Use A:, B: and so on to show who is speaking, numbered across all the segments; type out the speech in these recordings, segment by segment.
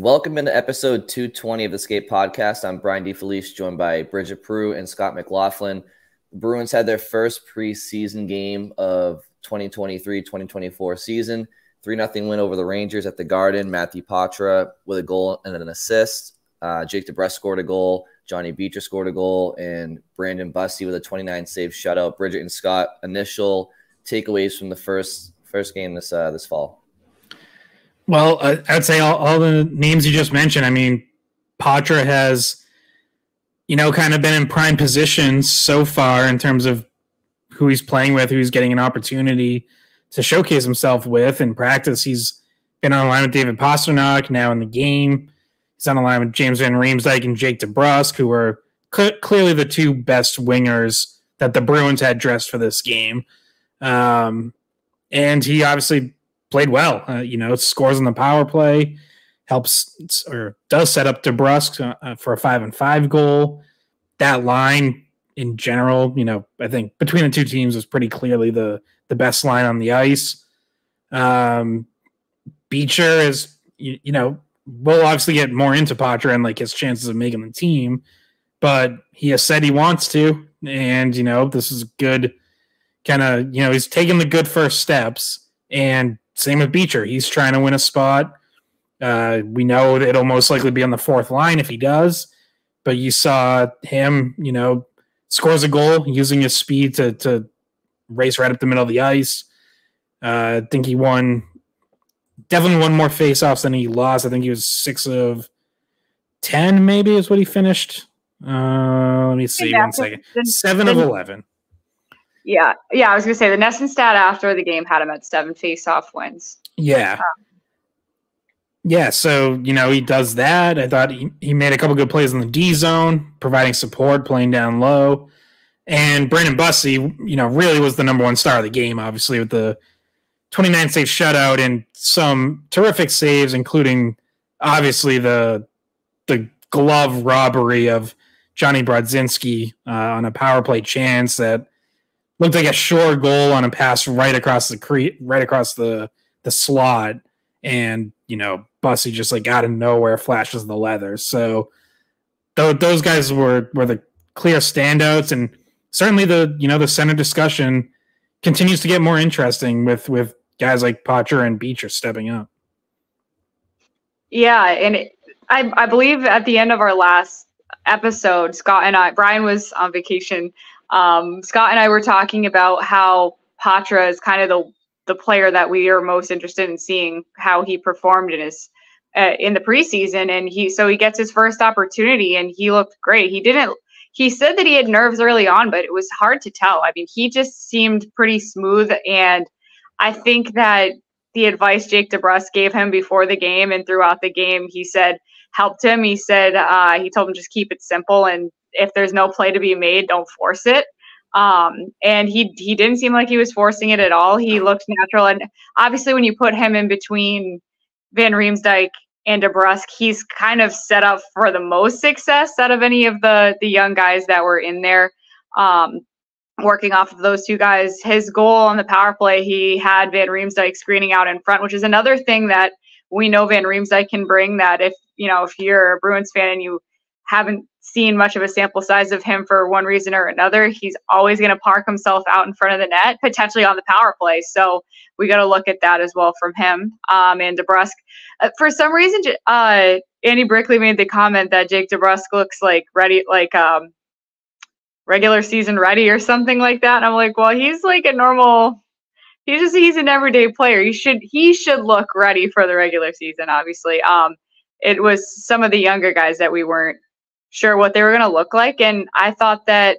A: Welcome into episode 220 of the Skate Podcast. I'm Brian DeFelice, joined by Bridgette Proulx and Scott McLaughlin. Bruins had their first preseason game of 2023-2024 season. 3-0 win over the Rangers at the Garden. Matthew Poitras with a goal and an assist. Uh, Jake DeBrusk scored a goal. Johnny Beecher scored a goal. And Brandon Bussi with a 29 save shutout. Bridgette and Scott, initial takeaways from the first first game this uh, this fall.
B: Well, I'd say all, all, the names you just mentioned. I mean, Poitras has, you know, kind of been in prime position so far in terms of who he's playing with, who he's getting an opportunity to showcase himself with. In practice, he's been on the line with David Pastrnak. Now in the game, he's on the line with James Van Riemsdyk and Jake DeBrusk, who are cl- clearly the two best wingers that the Bruins had dressed for this game. Um, and he obviously played well. Uh, you know, scores on the power play, helps or does set up DeBrusk uh, uh, for a five and five goal. That line in general, you know, I think between the two teams was pretty clearly the the best line on the ice. Um, Beecher is, you, you know, we'll obviously get more into Poitras and like his chances of making the team, but he has said he wants to, and you know, this is good. Kind of, you know, he's taking the good first steps, and same with Beecher. He's trying to win a spot. Uh, we know it'll most likely be on the fourth line if he does. But you saw him, you know, scores a goal using his speed to to race right up the middle of the ice. Uh, I think he won definitely won more faceoffs than he lost. I think he was six of ten, maybe is what he finished. Uh, let me see one second. Seven of eleven.
C: Yeah, yeah. I was gonna say the NESN stat after the game had him at seven face-off wins.
B: Yeah. Um, yeah, so you know he does that. I thought he, he made a couple good plays in the D zone, providing support, playing down low. And Brandon Bussi, you know, really was the number one star of the game, obviously, with the 29 save shutout and some terrific saves, including obviously the the glove robbery of Johnny Brodzinski uh, on a power play chance that looked like a sure goal on a pass right across the cre- right across the the slot, and you know Bussi just like out of nowhere flashes the leather. So th- those guys were were the clear standouts, and certainly the you know the center discussion continues to get more interesting with with guys like Poitras and Beecher stepping up.
C: Yeah, and it, I I believe at the end of our last episode, Scott and I, Brian was on vacation um, Scott and I were talking about how Poitras is kind of the the player that we are most interested in seeing how he performed in his uh, in the preseason, and he so he gets his first opportunity and he looked great. He didn't. He said that he had nerves early on, but it was hard to tell. I mean, he just seemed pretty smooth, and I think that the advice Jake DeBrusk gave him before the game and throughout the game, he said helped him. He said uh, he told him just keep it simple and if there's no play to be made, don't force it. Um, and he he didn't seem like he was forcing it at all. He looked natural, and obviously, when you put him in between Van Riemsdyk and DeBrusk, he's kind of set up for the most success out of any of the the young guys that were in there. Um, working off of those two guys, his goal on the power play, he had Van Riemsdyk screening out in front, which is another thing that we know Van Riemsdyk can bring. That if you know if you're a Bruins fan and you haven't seen much of a sample size of him for one reason or another. He's always going to park himself out in front of the net, potentially on the power play. So we got to look at that as well from him. Um, and DeBrusk, uh, for some reason, uh, Andy Brickley made the comment that Jake DeBrusk looks like ready, like um, regular season ready or something like that. And I'm like, well, he's like a normal. He's just he's an everyday player. He should he should look ready for the regular season. Obviously, um, it was some of the younger guys that we weren't sure what they were going to look like. And I thought that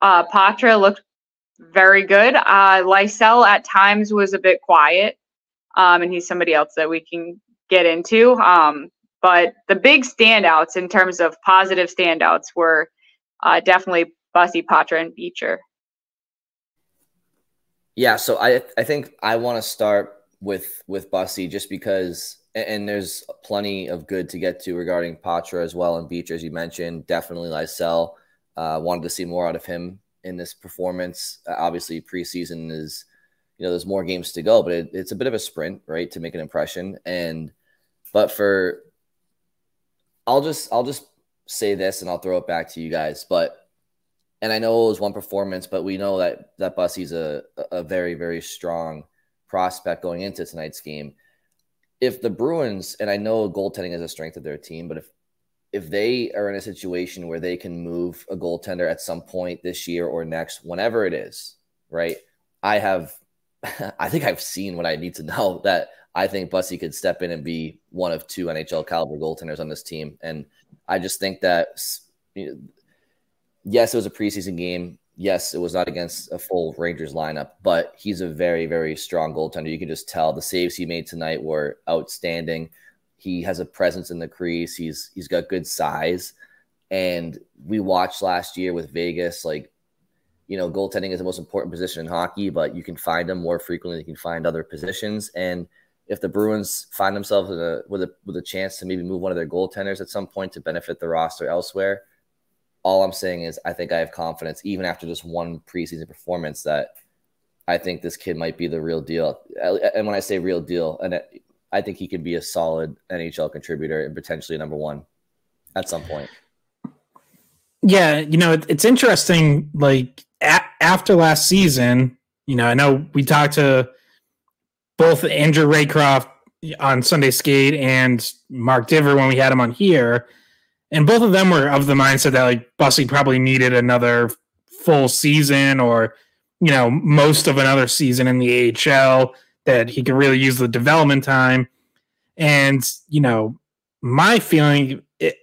C: uh, Poitras looked very good. Uh, Lysell at times was a bit quiet, um, and he's somebody else that we can get into. Um, but the big standouts in terms of positive standouts were uh, definitely Bussi, Poitras, and Beecher.
A: Yeah, so I I think I want to start with with Bussi just because and there's plenty of good to get to regarding Poitras as well and Beach, as you mentioned. Definitely Lysell. Uh, wanted to see more out of him in this performance. Uh, obviously, preseason is, you know, there's more games to go, but it, it's a bit of a sprint, right, to make an impression. And, but for I'll just I'll just say this and I'll throw it back to you guys. But and I know it was one performance, but we know that that Bussi's a a very very strong prospect going into tonight's game. If the Bruins and I know goaltending is a strength of their team, but if if they are in a situation where they can move a goaltender at some point this year or next, whenever it is, right? I have, I think I've seen what I need to know that I think Bussi could step in and be one of two NHL caliber goaltenders on this team. And I just think that, you know, yes, it was a preseason game. Yes, it was not against a full Rangers lineup, but he's a very, very strong goaltender. You can just tell the saves he made tonight were outstanding. He has a presence in the crease. He's he's got good size. And we watched last year with Vegas, like, you know, goaltending is the most important position in hockey, but you can find them more frequently than you can find other positions. And if the Bruins find themselves with a with a with a chance to maybe move one of their goaltenders at some point to benefit the roster elsewhere, all I'm saying is I think I have confidence, even after just one preseason performance, that I think this kid might be the real deal. And when I say real deal, and I think he could be a solid NHL contributor and potentially number one at some point.
B: Yeah, you know, it's interesting. Like after last season, you know, I know we talked to both Andrew Raycroft on Sunday Skate and Mark Divver when we had him on here, and both of them were of the mindset that like Bussi probably needed another full season or you know most of another season in the AHL that he could really use the development time. And, you know, my feeling, it,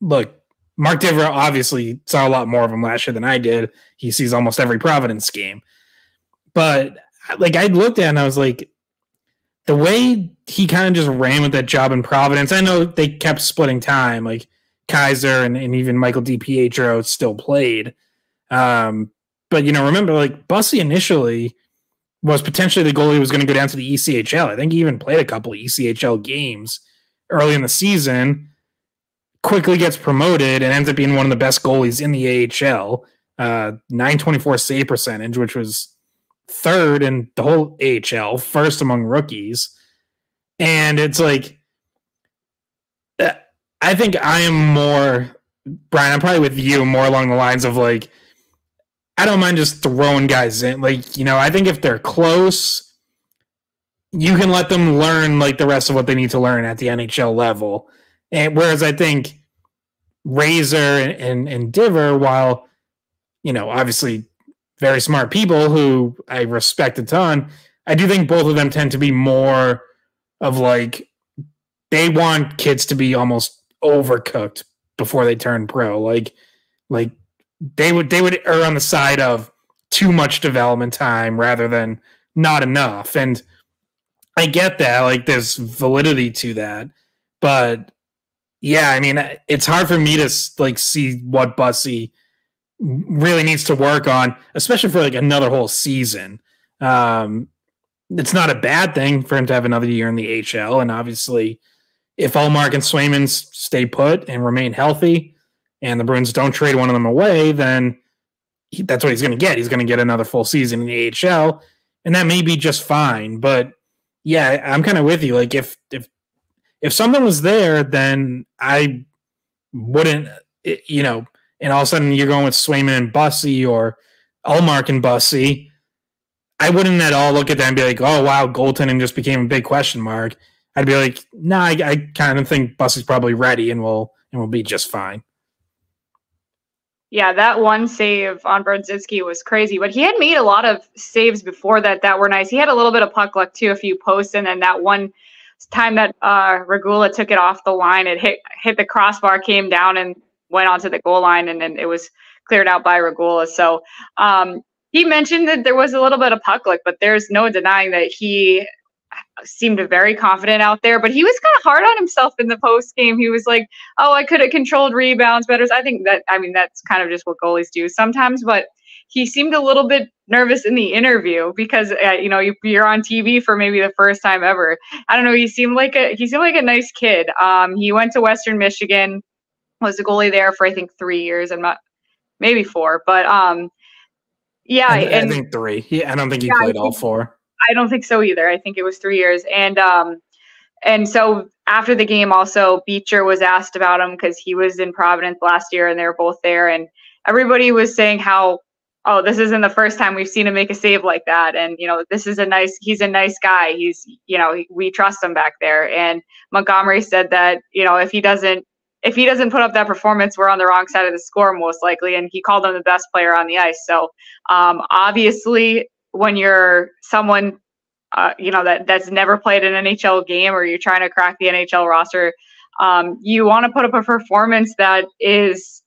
B: look, Mark Divver obviously saw a lot more of him last year than I did. He sees almost every Providence game. But, like, I looked at and I was like, the way he kind of just ran with that job in Providence, I know they kept splitting time. Like, Keyser and, and even Michael DiPietro still played. Um, but, you know, remember, like, Bussi initially – was potentially the goalie who was going to go down to the ECHL. I think he even played a couple ECHL games early in the season. Quickly gets promoted and ends up being one of the best goalies in the AHL. Uh, 924 save percentage, which was third in the whole AHL, first among rookies. And it's like, I think I am more, Brian, I'm probably with you more along the lines of like, I don't mind just throwing guys in. Like, you know, I think if they're close, you can let them learn like the rest of what they need to learn at the NHL level. And whereas I think Razor and, and, and Divver, while, you know, obviously very smart people who I respect a ton, I do think both of them tend to be more of like they want kids to be almost overcooked before they turn pro. Like like they would they would err on the side of too much development time rather than not enough. And I get that, like there's validity to that, but yeah, I mean, it's hard for me to like see what Bussi really needs to work on, especially for like another whole season. Um, it's not a bad thing for him to have another year in the HL, and obviously, if Ullmark and Swayman stay put and remain healthy, and the Bruins don't trade one of them away, then he, that's what he's going to get. He's going to get another full season in the AHL, and that may be just fine. But yeah, I'm kind of with you. Like if if if something was there, then I wouldn't, you know. And all of a sudden, you're going with Swayman and Bussi or Ullmark and Bussi. I wouldn't at all look at that and be like, "Oh wow, goaltending just became a big question mark." I'd be like, "Nah, I, I kind of think Bussi's probably ready and we'll and we'll be just fine."
C: Yeah, that one save on Brodzinski was crazy, but he had made a lot of saves before that that were nice. He had a little bit of puck luck too, a few posts, and then that one time that uh, Regula took it off the line, it hit hit the crossbar, came down, and went onto the goal line, and then it was cleared out by Regula. So um, he mentioned that there was a little bit of puck luck, but there's no denying that he seemed very confident out there, but he was kind of hard on himself in the post game. He was like, "Oh, I could have controlled rebounds better." I think that I mean that's kind of just what goalies do sometimes, but he seemed a little bit nervous in the interview because uh, you know you're on TV for maybe the first time ever. I don't know. He seemed like a he seemed like a nice kid. Um, he went to Western Michigan, was a goalie there for I think three years. I'm not maybe four, but um, yeah,
B: I, and, I think three. Yeah, I don't think he yeah, played all four.
C: I don't think so either. I think it was three years. And um, and so after the game, also Beecher was asked about him because he was in Providence last year, and they were both there, and everybody was saying how oh, this isn't the first time we've seen him make a save like that. And, you know, this is a nice, he's a nice guy. He's, you know, we trust him back there. And Montgomery said that, you know, if he doesn't, if he doesn't put up that performance, we're on the wrong side of the score most likely. And he called him the best player on the ice. So um, obviously, when you're someone, uh, you know, that that's never played an NHL game or you're trying to crack the NHL roster, um, you want to put up a performance that is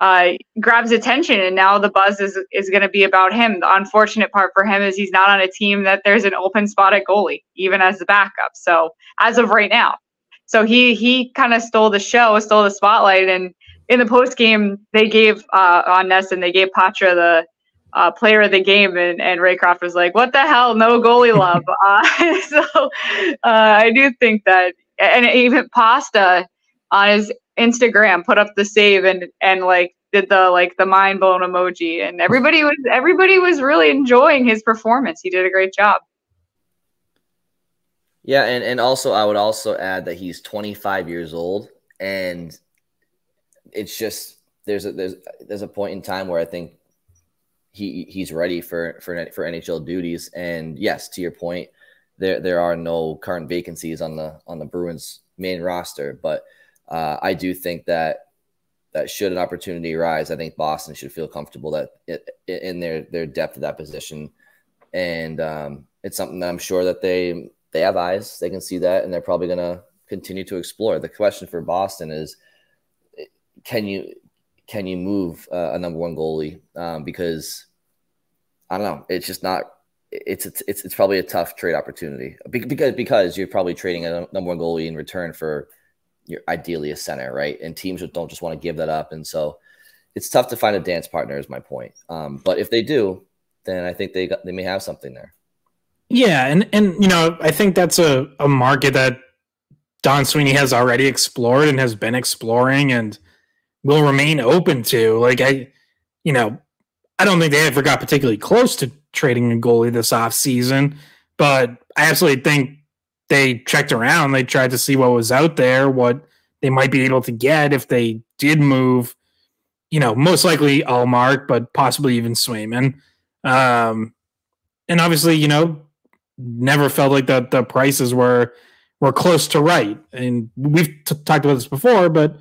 C: uh, grabs attention, and now the buzz is is going to be about him. The unfortunate part for him is he's not on a team that there's an open spot at goalie, even as the backup. So as of right now, so he he kind of stole the show, stole the spotlight, and in the post game they gave uh, on and they gave Poitras the uh, player of the game, and, and Raycroft was like, "What the hell? No goalie love." uh, so uh, I do think that, and even Pasta on his Instagram put up the save and and like did the like the mind blown emoji and everybody was everybody was really enjoying his performance. He did a great job.
A: Yeah, and and also I would also add that he's 25 years old and it's just there's a there's there's a point in time where I think he he's ready for for for NHL duties. And yes, to your point, there there are no current vacancies on the on the Bruins main roster, but uh, I do think that that should an opportunity arise, I think Boston should feel comfortable that it, in their their depth of that position, and um, it's something that I'm sure that they they have eyes, they can see that, and they're probably going to continue to explore. The question for Boston is, can you can you move uh, a number one goalie? Um, because I don't know, it's just not. It's, it's it's probably a tough trade opportunity because because you're probably trading a number one goalie in return for you're ideally a center, right? And teams don't just want to give that up. And so it's tough to find a dance partner, is my point. Um, but if they do, then I think they got, they may have something there.
B: Yeah, and and you know I think that's a a market that Don Sweeney has already explored and has been exploring and will remain open to. Like I, you know, I don't think they ever got particularly close to trading a goalie this off season, but I absolutely think they checked around. They tried to see what was out there, what they might be able to get if they did move. You know, most likely Ullmark, but possibly even Swayman. Um, and obviously, you know, never felt like that the prices were were close to right. And we've talked about this before, but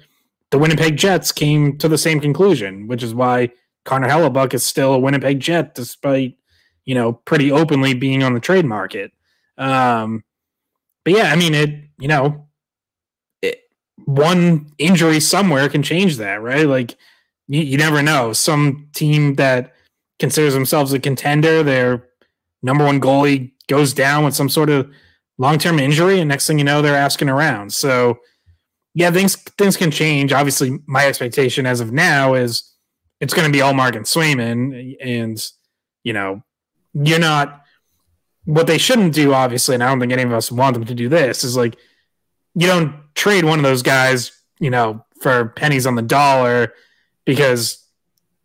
B: the Winnipeg Jets came to the same conclusion, which is why Connor Hellebuyck is still a Winnipeg Jet, despite you know pretty openly being on the trade market. Um, but yeah, I mean, it, you know, it, one injury somewhere can change that, right? Like, you, you never know. Some team that considers themselves a contender, their number one goalie goes down with some sort of long term injury, and next thing you know, they're asking around. So, yeah, things things can change. Obviously, my expectation as of now is it's going to be Ullmark and Swayman, and you know, you're not what they shouldn't do, obviously, and I don't think any of us want them to do this, is like you don't trade one of those guys, you know, for pennies on the dollar because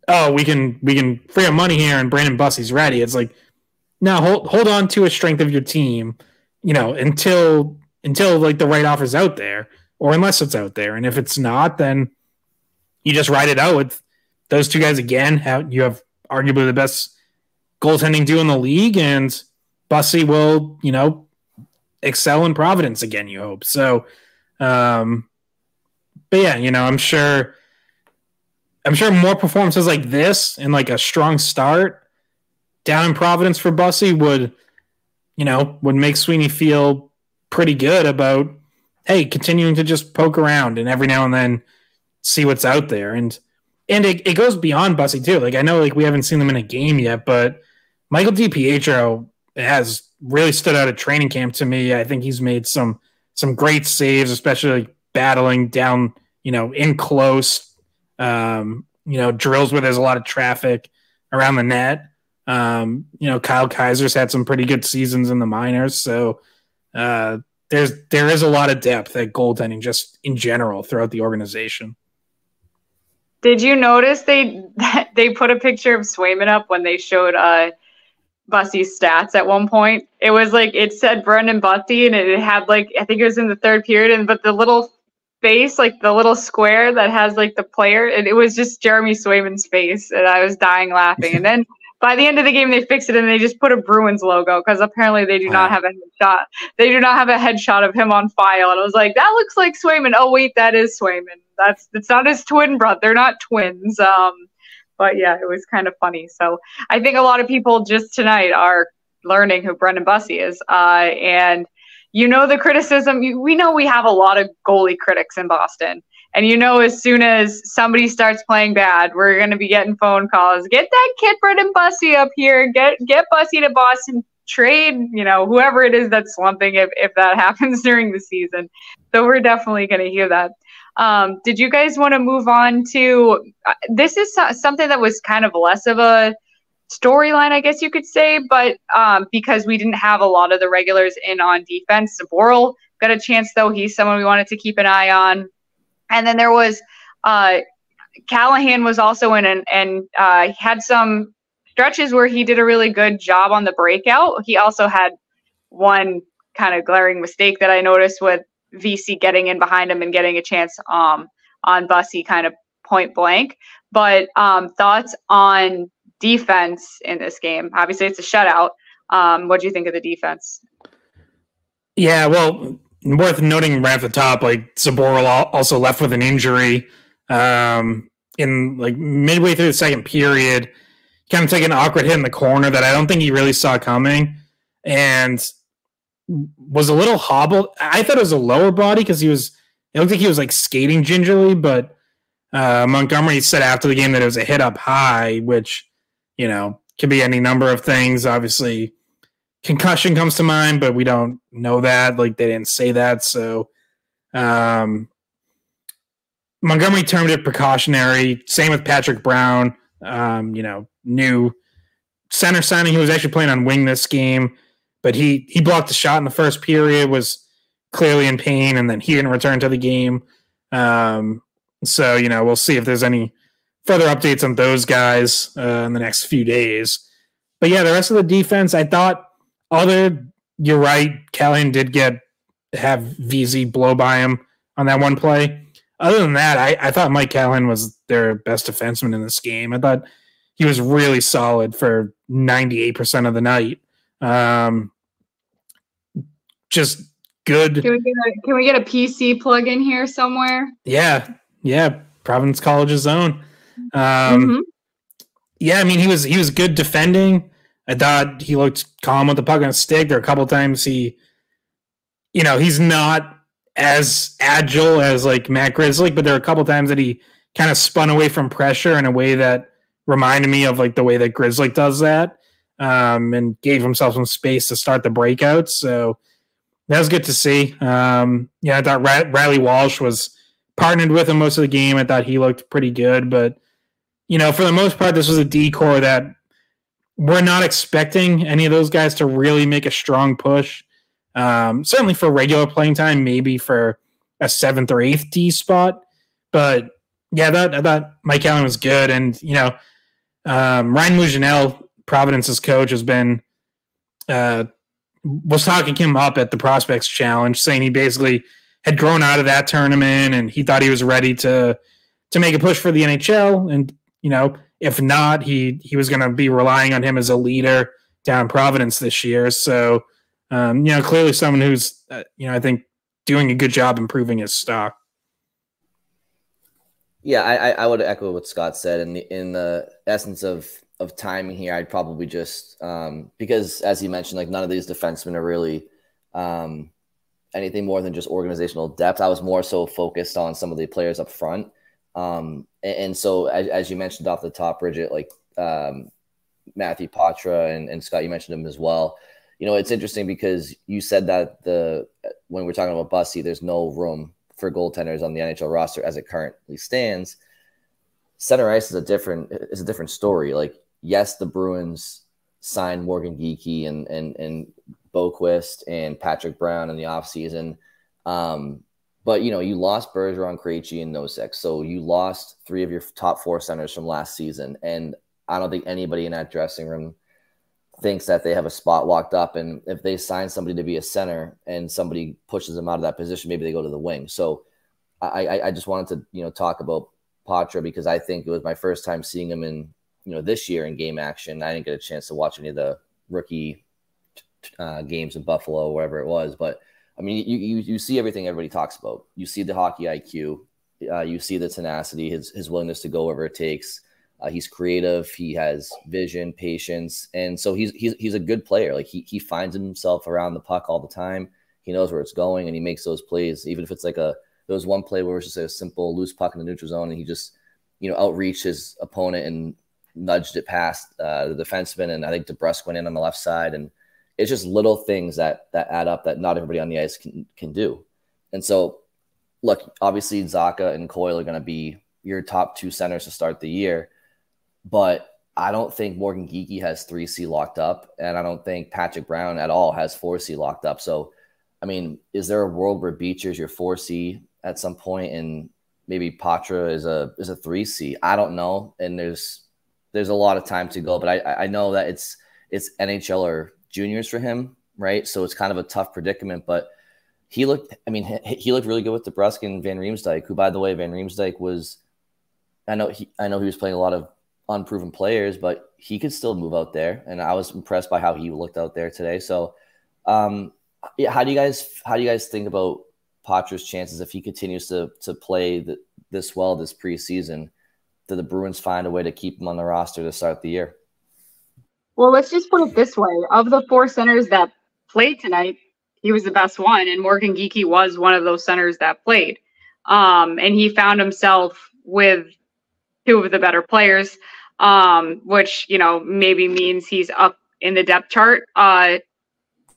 B: oh, we can we can free up money here and Brandon Bussi's ready. It's like now hold hold on to a strength of your team, you know, until until like the right offer's out there, or unless it's out there. And if it's not, then you just ride it out with those two guys again. You have arguably the best goaltending duo in the league and Bussi will, you know, excel in Providence again, you hope. So, um, but yeah, you know, I'm sure, I'm sure more performances like this and like a strong start down in Providence for Bussi would, you know, would make Sweeney feel pretty good about, hey, continuing to just poke around and every now and then see what's out there. And, and it, it goes beyond Bussi too. Like I know like we haven't seen them in a game yet, but Michael DiPietro has really stood out at training camp to me. I think he's made some some great saves, especially battling down, you know, in close, um, you know, drills where there's a lot of traffic around the net. Um, you know, Kyle Keyser's had some pretty good seasons in the minors, so uh, there's there is a lot of depth at goaltending just in general throughout the organization.
C: Did you notice they they put a picture of Swayman up when they showed uh, Bussi's stats at one point. It was like it said Brendan Bussi, and it had like I think it was in the third period, and but the little face, like the little square that has like the player, and it was just Jeremy Swayman's face, and I was dying laughing. And then by the end of the game, they fixed it and they just put a Bruins logo because apparently they do not have a headshot. They do not have a headshot of him on file. And I was like, that looks like Swayman. Oh wait, that is Swayman. That's it's not his twin brother. They're not twins. Um, but yeah, it was kind of funny. So I think a lot of people just tonight are learning who Brendan Bussi is. Uh, and you know the criticism. We know we have a lot of goalie critics in Boston. And you know, as soon as somebody starts playing bad, we're going to be getting phone calls. Get that kid Brendan Bussi up here. Get get Bussi to Boston. Trade, you know, whoever it is that's slumping if, if that happens during the season. So we're definitely going to hear that. Um, did you guys want to move on to uh, this? Is something that was kind of less of a storyline, I guess you could say, but um, because we didn't have a lot of the regulars in on defense, Zboril got a chance though. He's someone we wanted to keep an eye on. And then there was uh, Callahan was also in and, and uh, had some stretches where he did a really good job on the breakout. He also had one kind of glaring mistake that I noticed with Vesey getting in behind him and getting a chance um, on Bussi kind of point blank. But um, thoughts on defense in this game? Obviously, it's a shutout. Um, what do you think of the defense?
B: Yeah, well, worth noting right at the top, like Zboril also left with an injury um, in like midway through the second period. Kind of took an awkward hit in the corner that I don't think he really saw coming, and was a little hobbled. I thought it was a lower body because he was. It looked like he was like skating gingerly, but uh, Montgomery said after the game that it was a hit up high, which you know could be any number of things. Obviously, concussion comes to mind, but we don't know that. Like they didn't say that. So um, Montgomery termed it precautionary. Same with Patrick Brown. Um, you know, new center signing. He was actually playing on wing this game, but he he blocked a shot in the first period. Was clearly in pain, and then he didn't return to the game. Um, so you know, we'll see if there's any further updates on those guys uh, in the next few days. But yeah, the rest of the defense, I thought other, you're right. Callahan did get have Vesey blow by him on that one play. Other than that, I, I thought Mike Callahan was their best defenseman in this game. I thought he was really solid for 98% of the night. Um, just good.
C: Can we, get a, can we get a PC plug in here somewhere?
B: Yeah. Yeah. Providence College's own. Um, mm-hmm. Yeah. I mean, he was, he was good defending. I thought he looked calm with the puck on a stick. There a couple times he, you know, he's not as agile as like Matt Grzelcyk, but there are a couple times that he kind of spun away from pressure in a way that reminded me of like the way that Grzelcyk does that, um, and gave himself some space to start the breakouts. So that was good to see. Um, yeah, I thought Riley Walsh was partnered with him most of the game. I thought he looked pretty good, but you know, for the most part, this was a D corps that we're not expecting any of those guys to really make a strong push. Um, certainly for regular playing time, maybe for a seventh or eighth D spot. But yeah, that I thought Mike Allen was good, and you know, um, Ryan Mougenel, Providence's coach, has been uh, was talking him up at the Prospects Challenge, saying he basically had grown out of that tournament and he thought he was ready to to make a push for the NHL. And you know, if not, he he was going to be relying on him as a leader down Providence this year. So, um, you know, clearly someone who's uh, you know I think doing a good job improving his stock.
A: Yeah, I, I would echo what Scott said. In the in the essence of of timing here, I'd probably just um, because as he mentioned, like none of these defensemen are really um, anything more than just organizational depth. I was more so focused on some of the players up front. Um, and, so, as, as, you mentioned off the top, Bridgette, like um, Matthew Poitras and, and Scott, you mentioned him as well. You know, it's interesting because you said that the when we're talking about Bussi, there's no room for goaltenders on the NHL roster as it currently stands. Center ice is a different is a different story. Like, yes, the Bruins signed Morgan Geekie and and and Boqvist and Patrick Brown in the offseason. Um, but you know, you lost Bergeron, Krejci, and Nosek, so you lost three of your top four centers from last season, and I don't think anybody in that dressing room thinks that they have a spot locked up, and if they sign somebody to be a center and somebody pushes them out of that position, maybe they go to the wing. So I, I, I just wanted to you know talk about Poitras because I think it was my first time seeing him in you know this year in game action. I didn't get a chance to watch any of the rookie uh, games in Buffalo, wherever it was, but I mean, you, you you see everything everybody talks about. You see the hockey IQ, uh, you see the tenacity, his his willingness to go wherever it takes. Uh, he's creative. He has vision, patience, and so he's he's he's a good player. Like he he finds himself around the puck all the time. He knows where it's going, and he makes those plays. Even if it's like a there was one play where it was just a simple loose puck in the neutral zone, and he just you know outreached his opponent and nudged it past uh, the defenseman, and I think DeBrusk went in on the left side, and it's just little things that that add up that not everybody on the ice can can do. And so, look, obviously Zacha and Coyle are going to be your top two centers to start the year but I don't think Morgan Geekie has 3C locked up, and I don't think Patrick Brown at all has 4C locked up. So, I mean, is there a world where Beecher's your 4C at some point and maybe Poitras is a is a 3C? I don't know. And there's there's a lot of time to go, but I I know that it's it's NHL or juniors for him, right? So it's kind of a tough predicament, but he looked I mean, he, looked really good with DeBrusk and Van Riemsdyk, who by the way, Van Riemsdyk was I know he I know he was playing a lot of unproven players, but he could still move out there. And I was impressed by how he looked out there today. So, um, yeah, how do you guys how do you guys think about Poitras's chances if he continues to to play the, this well this preseason? Do the Bruins find a way to keep him on the roster to start the year?
C: Well, let's just put it this way: of the four centers that played tonight, he was the best one, and Morgan Geekie was one of those centers that played. Um, and he found himself with two of the better players um, which you know maybe means he's up in the depth chart uh,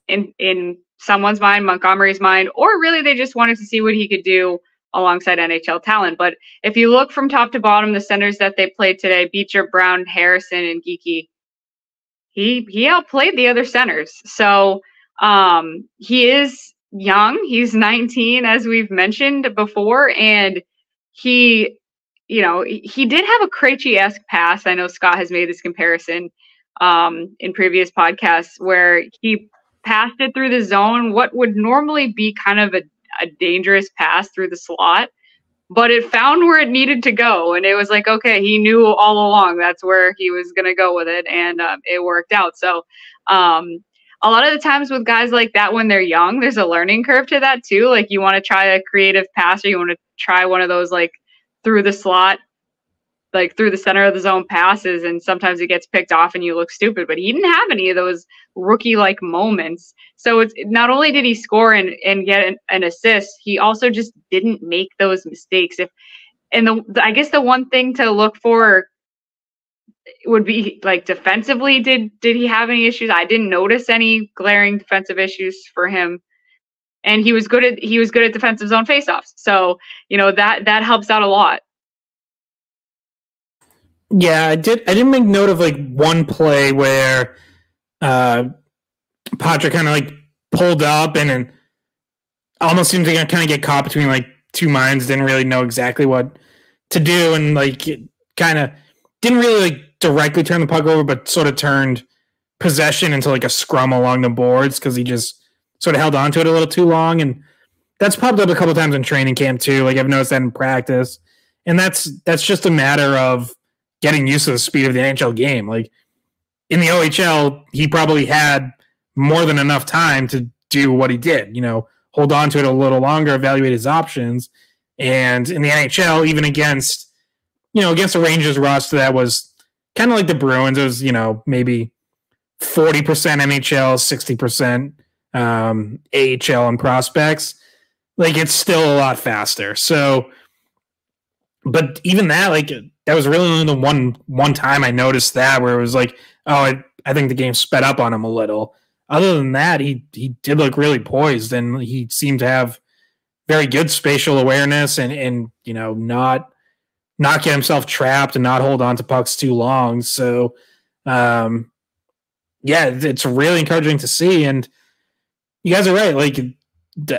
C: in in someone's mind, Montgomery's mind, or really they just wanted to see what he could do alongside NHL talent. But if you look from top to bottom, the centers that they played today, Beecher, Brown, Harrison, and Geekie, he he outplayed the other centers. So um, he is young. He's 19, as we've mentioned before, and he you know, he did have a Krejci esque pass. I know Scott has made this comparison um, in previous podcasts where he passed it through the zone, what would normally be kind of a, a dangerous pass through the slot, but it found where it needed to go. And it was like, okay, he knew all along that's where he was going to go with it. And uh, it worked out. So, um, a lot of the times with guys like that when they're young, there's a learning curve to that too. Like you want to try a creative pass or you want to try one of those like through the slot, like through the center of the zone passes, and sometimes it gets picked off and you look stupid. But he didn't have any of those rookie like moments. So it's not only did he score and, and get an, an assist, he also just didn't make those mistakes. If and the I guess the one thing to look for would be like defensively did did he have any issues i didn't notice any glaring defensive issues for him and he was good at he was good at defensive zone faceoffs. So you know that that helps out a lot.
B: Yeah, I did. I didn't make note of like one play where uh Patrick kind of like pulled up and, and almost seemed to kind of get caught between like two minds. Didn't really know exactly what to do, and like kind of didn't really like directly turn the puck over, but sort of turned possession into like a scrum along the boards because he just sort of held on to it a little too long, and that's popped up a couple times in training camp too. Like I've noticed that in practice, and that's that's just a matter of getting used to the speed of the NHL game. Like in the OHL, he probably had more than enough time to do what he did. You know, hold on to it a little longer, evaluate his options, and in the NHL, even against you know against the Rangers roster that was kind of like the Bruins, it was you know maybe forty percent NHL, sixty percent um, AHL and prospects, like it's still a lot faster. So, but even that, like that was really only the one one time I noticed that where it was like, oh, I, I think the game sped up on him a little. Other than that, he he did look really poised and he seemed to have very good spatial awareness and and you know not not get himself trapped and not hold on to pucks too long. So, um, yeah, it's really encouraging to see and you guys are right. Like,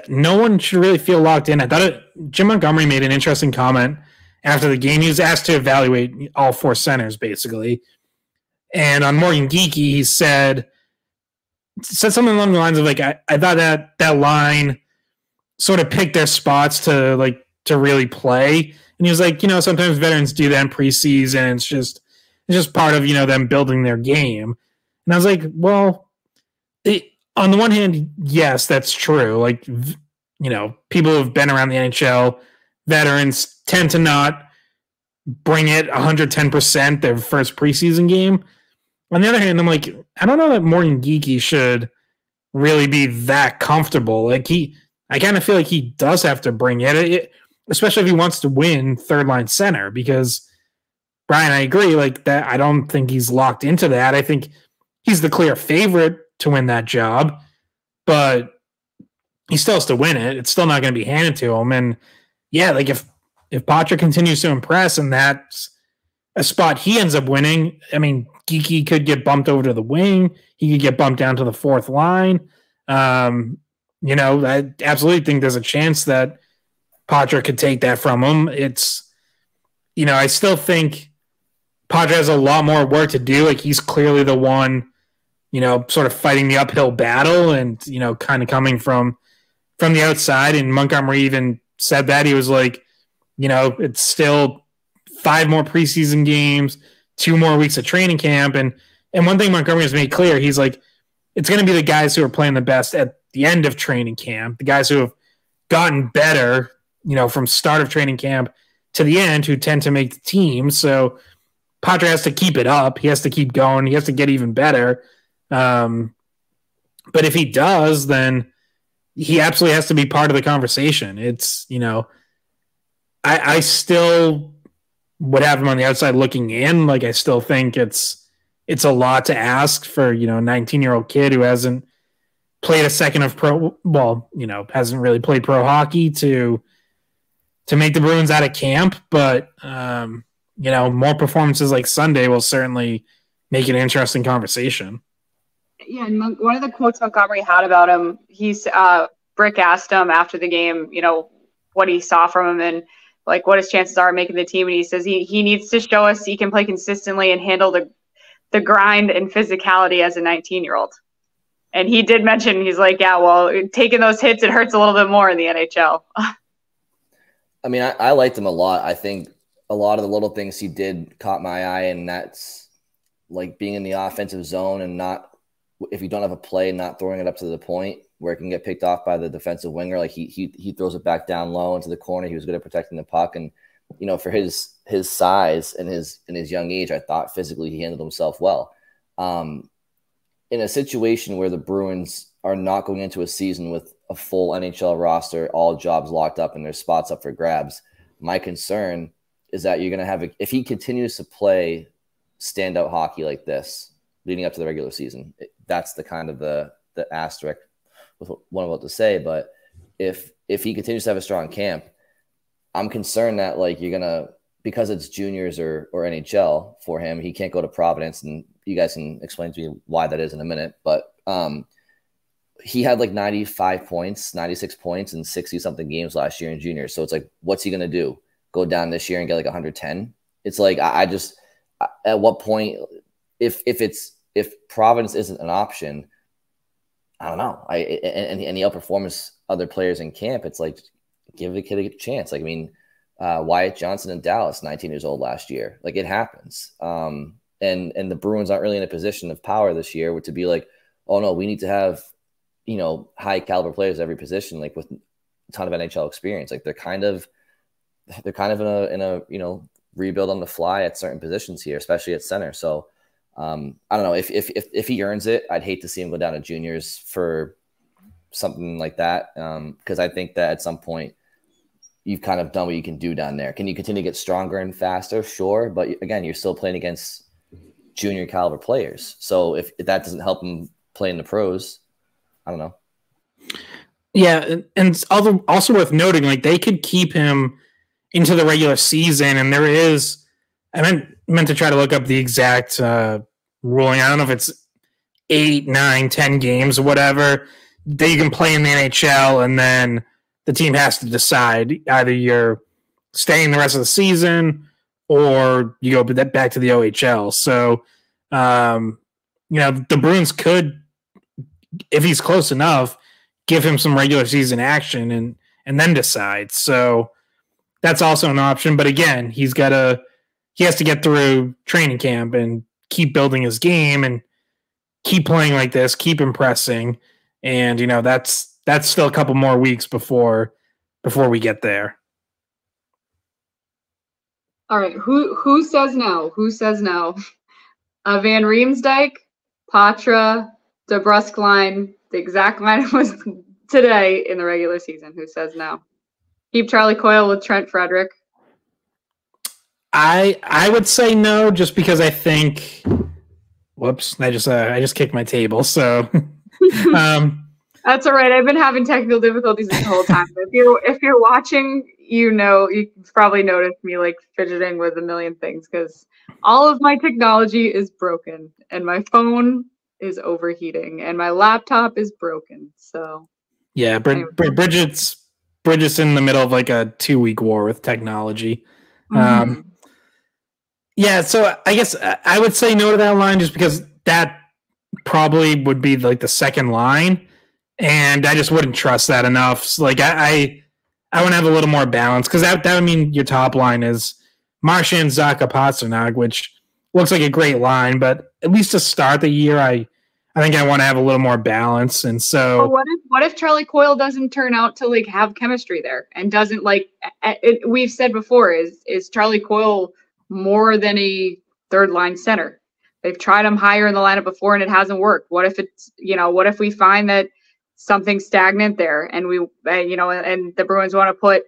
B: no one should really feel locked in. I thought it, Jim Montgomery made an interesting comment after the game. He was asked to evaluate all four centers, basically. And on Morgan Geekie, he said said something along the lines of like I, I thought that that line sort of picked their spots to like to really play. And he was like, you know, sometimes veterans do that in preseason. It's just it's just part of you know them building their game. And I was like, well, it, on the one hand, yes, that's true. Like you know, people who have been around the NHL, veterans tend to not bring it 110% their first preseason game. On the other hand, I'm like, I don't know that Morgan Geekie should really be that comfortable. Like he, I kind of feel like he does have to bring it, it, especially if he wants to win third line center. Because Brian, I agree. Like that, I don't think he's locked into that. I think he's the clear favorite to win that job, but he still has to win it. It's still not going to be handed to him. And yeah, like if if Poitras continues to impress and that's a spot he ends up winning, I mean, Geekie could get bumped over to the wing. He could get bumped down to the fourth line. Um, you know, I absolutely think there's a chance that Poitras could take that from him. It's, you know, I still think Poitras has a lot more work to do. Like he's clearly the one, you know, sort of fighting the uphill battle and, you know, kind of coming from from the outside. And Montgomery even said that he was like, you know, it's still five more preseason games, two more weeks of training camp, and and one thing Montgomery has made clear, he's like, it's going to be the guys who are playing the best at the end of training camp, the guys who have gotten better, you know, from start of training camp to the end, who tend to make the team. So Poitras has to keep it up. He has to keep going. He has to get even better. Um, but if he does, then he absolutely has to be part of the conversation. It's you know I, I still would have him on the outside looking in. Like I still think it's it's a lot to ask for you know a 19 year old kid who hasn't played a second of pro. Well, you know hasn't really played pro hockey to to make the Bruins out of camp. But um, you know more performances like Sunday will certainly make an interesting conversation.
C: Yeah, and one of the quotes Montgomery had about him, he's uh, Brick asked him after the game, you know, what he saw from him and like what his chances are making the team. And he says he, he needs to show us he can play consistently and handle the the grind and physicality as a 19 year old. And he did mention he's like, yeah, well, taking those hits it hurts a little bit more in the NHL.
A: I mean, I, I liked him a lot. I think a lot of the little things he did caught my eye, and that's like being in the offensive zone and not if you don't have a play, not throwing it up to the point where it can get picked off by the defensive winger. Like he he he throws it back down low into the corner. He was good at protecting the puck, and you know for his his size and his and his young age, I thought physically he handled himself well. Um, in a situation where the Bruins are not going into a season with a full NHL roster, all jobs locked up and there's spots up for grabs, my concern is that you're going to have a, if he continues to play standout hockey like this leading up to the regular season, that's the kind of the the asterisk with what I'm about to say. But if if he continues to have a strong camp, I'm concerned that like you're gonna because it's juniors or or NHL for him, he can't go to Providence, and you guys can explain to me why that is in a minute. But um, he had like 95 points, 96 points in 60 something games last year in juniors. So it's like, what's he gonna do? Go down this year and get like 110? It's like I, I just at what point if if it's if Providence isn't an option, I don't know. I and, and he outperforms other players in camp. It's like give the kid a chance. Like I mean, uh, Wyatt Johnston in Dallas, 19 years old last year. Like it happens. Um, and and the Bruins aren't really in a position of power this year to be like, oh no, we need to have you know high caliber players every position, like with a ton of NHL experience. Like they're kind of they're kind of in a in a you know rebuild on the fly at certain positions here, especially at center. So um, I don't know if, if if if he earns it. I'd hate to see him go down to juniors for something like that because um, I think that at some point you've kind of done what you can do down there. Can you continue to get stronger and faster? Sure, but again, you're still playing against junior caliber players. So if, if that doesn't help him play in the pros, I don't know.
B: Yeah, and also also worth noting like they could keep him into the regular season, and there is. I meant meant to try to look up the exact uh, ruling. I don't know if it's eight, nine, ten games whatever that you can play in the NHL, and then the team has to decide either you're staying the rest of the season or you go back to the OHL. So, um, you know, the Bruins could if he's close enough, give him some regular season action and and then decide. So that's also an option. But again, he's got to he has to get through training camp and keep building his game and keep playing like this, keep impressing. And you know, that's that's still a couple more weeks before before we get there.
C: All right, who who says no? Who says no? Uh, Van Riemsdyk, Poitras, DeBrusk line. The exact line was today in the regular season. Who says no? Keep Charlie Coyle with Trent Frederic.
B: I I would say no, just because I think. Whoops! I just uh, I just kicked my table. So, um,
C: that's all right. I've been having technical difficulties this whole time. if you if you're watching, you know you probably noticed me like fidgeting with a million things because all of my technology is broken and my phone is overheating and my laptop is broken. So
B: yeah, Brid- Bridgette's Bridgette's in the middle of like a two week war with technology. Mm-hmm. Um, yeah, so I guess I would say no to that line just because that probably would be like the second line, and I just wouldn't trust that enough. Like I, I, I want to have a little more balance because that that would mean your top line is Marchand, Zacha, Pastrnak, which looks like a great line, but at least to start the year, I I think I want to have a little more balance. And so,
C: what if what if Charlie Coyle doesn't turn out to like have chemistry there and doesn't like it, we've said before is is Charlie Coyle more than a third line center? They've tried him higher in the lineup before and it hasn't worked. What if it's you know what if we find that something stagnant there and we uh, you know and the Bruins want to put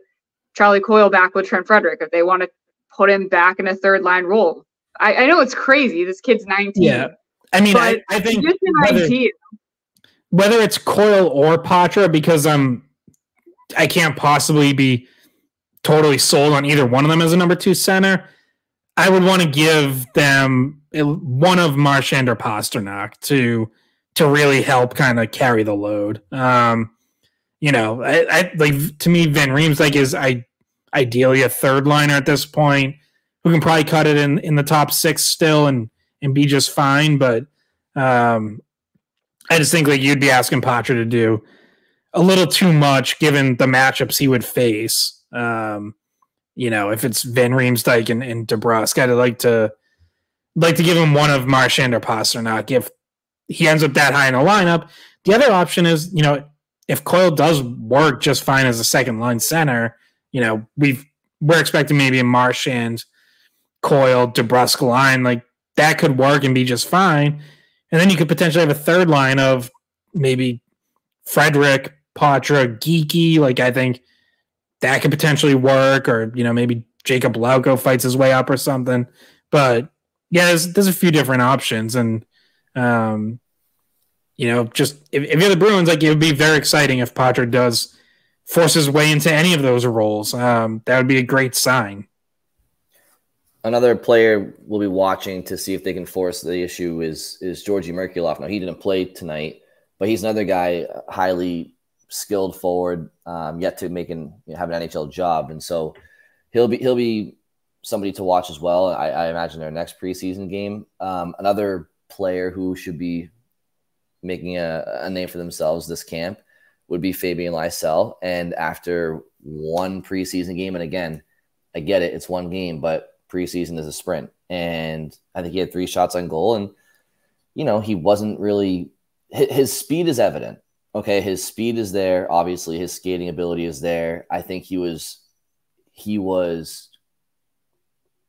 C: Charlie Coyle back with Trent Frederic, if they want to put him back in a third line role. I, I know it's crazy. This kid's 19.
B: Yeah. I mean, I, I, think whether, whether, it's Coyle or Poitras, because I'm, I can't possibly be totally sold on either one of them as a number two center. I would want to give them one of Marchand or Pastrnak to to really help kind of carry the load. Um, you know, I, I like to me Van Riemsdyk is I ideally a third liner at this point who can probably cut it in in the top six still and and be just fine. But um, I just think like you'd be asking Poitras to do a little too much given the matchups he would face. Um, you know, if it's Van Riemsdyk and, and DeBrusk, I'd like to like to give him one of Marchand or Pastrnak if he ends up that high in the lineup. The other option is, you know, if Coyle does work just fine as a second line center, you know, we've we're expecting maybe a Marchand, Coyle, DeBrusk line. Like that could work and be just fine. And then you could potentially have a third line of maybe Frederic, Poitras, Geekie. Like I think that could potentially work, or you know maybe Jakub Lauko fights his way up or something. But yeah, there's there's a few different options, and um, you know, just if, if you're the Bruins, like it would be very exciting if Poitras does force his way into any of those roles. Um, that would be a great sign.
A: Another player we'll be watching to see if they can force the issue is is Georgi Merkulov. Now he didn't play tonight, but he's another guy highly skilled forward, um, yet to make an you know, have an NHL job, and so he'll be he'll be somebody to watch as well. I, I imagine their next preseason game. Um, another player who should be making a, a name for themselves this camp would be Fabian Lysell. And after one preseason game, and again, I get it, it's one game, but preseason is a sprint. And I think he had three shots on goal. And, you know, he wasn't really, his speed is evident. Okay. His speed is there. Obviously, his skating ability is there. I think he was, he was,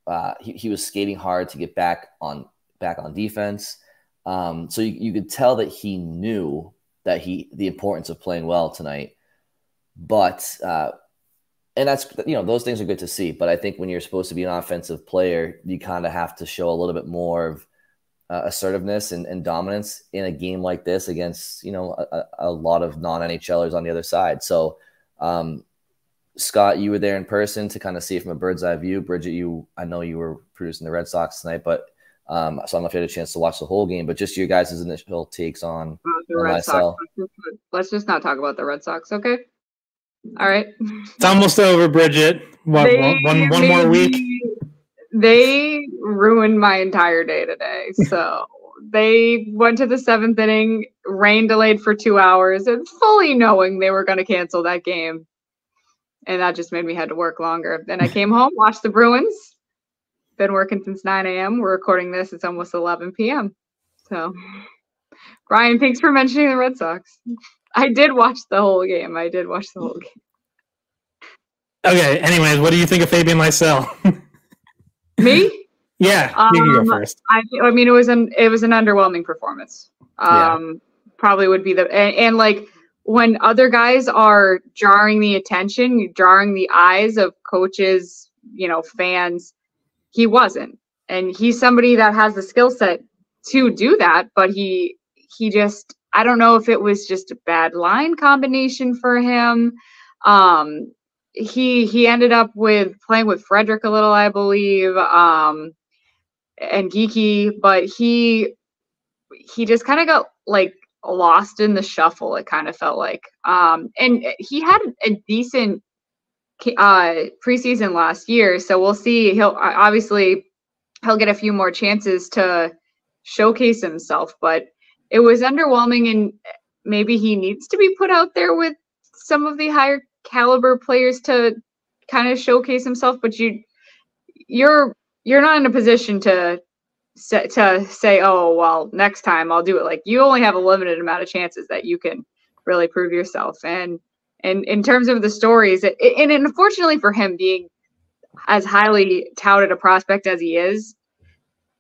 A: uh, he, he was skating hard to get back on, back on defense. Um, so you, you could tell that he knew that he, the importance of playing well tonight. But, uh, and that's you know those things are good to see but i think when you're supposed to be an offensive player you kind of have to show a little bit more of uh, assertiveness and, and, dominance in a game like this against you know a, a lot of non-nhlers on the other side so um, scott you were there in person to kind of see it from a bird's eye view bridgette you i know you were producing the red sox tonight but um, so I don't know if you had a chance to watch the whole game, but just your guys' initial takes on,
C: the Red Sox. Let's just not talk about the Red Sox, okay? All right.
B: It's almost over, Bridgette. What, they, one, one more week.
C: They ruined my entire day today. So they went to the seventh inning, rain delayed for two hours, and fully knowing they were going to cancel that game. And that just made me had to work longer. Then I came home, watched the Bruins. Been working since 9 a.m. We're recording this. It's almost 11 p.m. So, Brian, thanks for mentioning the Red Sox. I did watch the whole game. I did watch the whole game.
B: Okay. Anyways, what do you think of Fabian Lysell?
C: Me?
B: Yeah, you can go
C: Um,
B: first.
C: I, I mean, it was an it was an underwhelming performance.
B: Yeah.
C: Um, probably would be the and, and like when other guys are jarring the attention, jarring the eyes of coaches, you know, fans, he wasn't, and he's somebody that has the skill set to do that, but he he just I don't know if it was just a bad line combination for him. Um, he he ended up with playing with Frederic a little, I believe. Um, and geekie, but he he just kind of got like lost in the shuffle. It kind of felt like, um, and he had a decent uh preseason last year, so we'll see. He'll obviously he'll get a few more chances to showcase himself, but it was underwhelming, and maybe he needs to be put out there with some of the higher caliber players to kind of showcase himself. But you you're you're not in a position to to say, oh well, next time I'll do it. Like you only have a limited amount of chances that you can really prove yourself. And and in terms of the stories, and unfortunately for him being as highly touted a prospect as he is,